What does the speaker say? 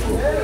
Google.